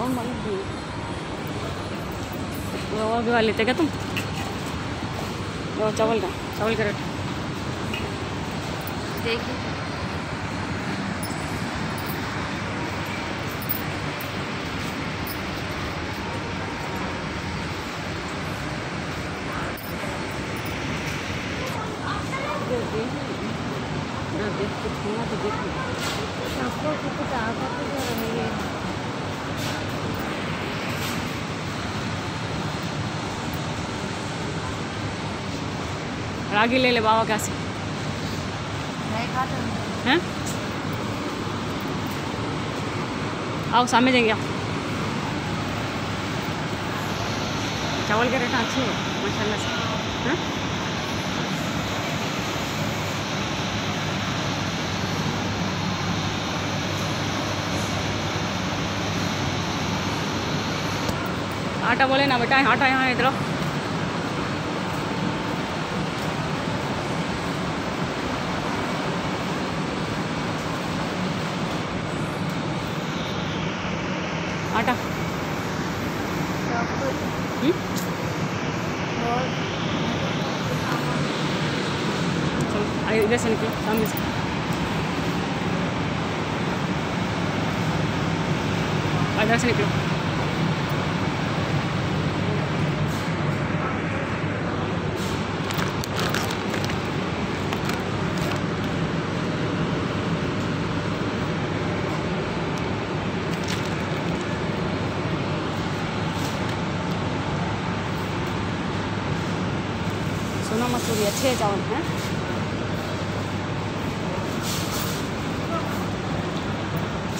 कौन वो वो भी लेते क्या तुम वो चावल का चावल का रेट देखिए देख तो देख रागी ले ले बाबा कैसे? हूँ। हैं? आओ सामने जाएँगे आओ। चावल के रेट अच्छे है माशाल्लाह से। हैं? आटा बोले ना बेटा आटा यहाँ इधर आओ। आटा आइए इधर से निकलो सामने से। इधर से निकलो। सोना मसूरी अच्छे चावल हैं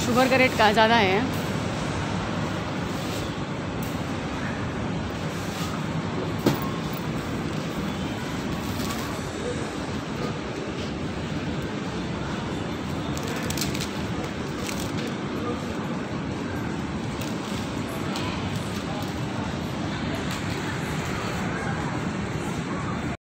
शुगर का रेट का ज़्यादा है